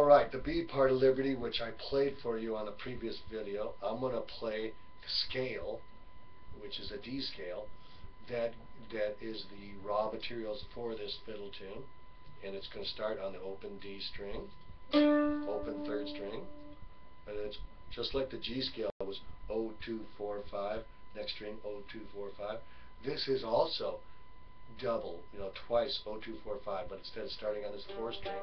Alright, the B part of Liberty, which I played for you on the previous video, I'm going to play the scale, which is a D scale, that that is the raw materials for this fiddle tune. And it's going to start on the open D string, open third string, and it's just like the G scale was 0, 2, 4, 5, next string 0, 2, 4, 5. This is also double, you know, twice 0, 2, 4, 5, but instead of starting on this 4 string,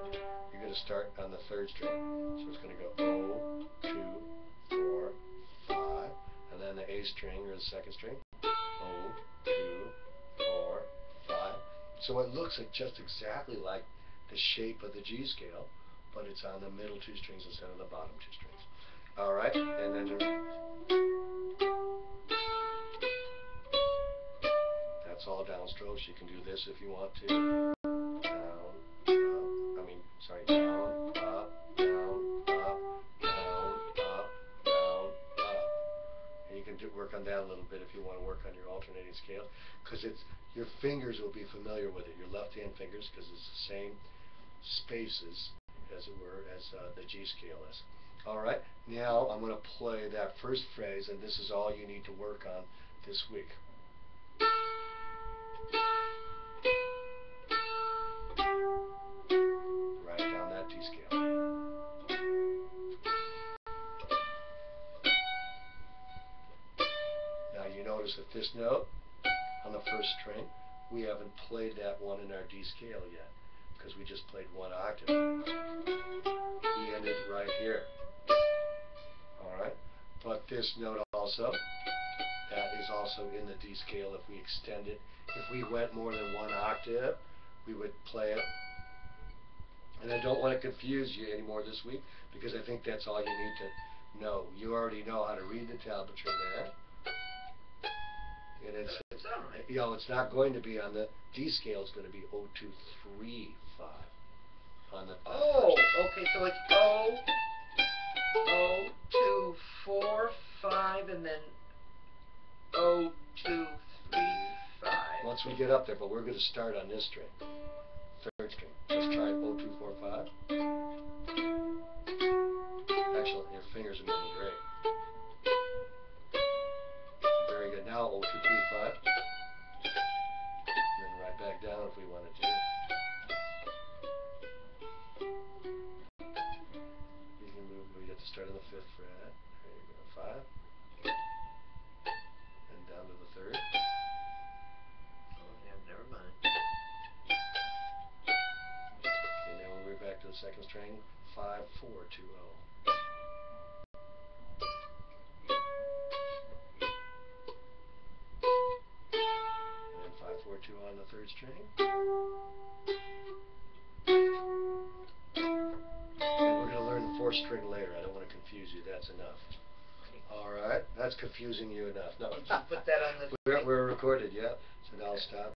you're going to start on the third string. So it's going to go 0, 2, 4, 5, and then the A string or the second string, 0, 2, 4, 5. So it looks like just exactly like the shape of the G scale, but it's on the middle two strings instead of the bottom two strings. Alright, and then All. You can do this if you want to. Down, up, I mean, sorry, down, up, down, up, down, up, down, up. And you can do, work on that a little bit if you want to work on your alternating scale, because it's your fingers will be familiar with it. Your left-hand fingers, because it's the same spaces, as it were, as uh, the G scale is. All right, now I'm going to play that first phrase, and this is all you need to work on this week. Notice that this note on the first string, we haven't played that one in our D scale yet because we just played one octave. We ended right here. Alright, but this note also, that is also in the D scale if we extend it. If we went more than one octave, we would play it. And I don't want to confuse you anymore this week because I think that's all you need to know. You already know how to read the tablature there and it's, it's you know it's not going to be on the D scale. It's going to be O two three five on the. Oh, okay. So it's O, O two four five, and then O two three five. Once we get up there, but we're going to start on this string, third string. Let's try O two four five. Actually, your fingers are moving. Down if we wanted to. You can move, we have to start on the fifth fret. There you go, five. And down to the third. Oh, yeah, never mind. Okay, now we're back to the second string, five, four, two, oh. 2 third string. And we're going to learn the fourth string later. I don't want to confuse you. That's enough. All right. That's confusing you enough. No. Did put that on the... We're, we're recorded, yeah. So now I'll stop.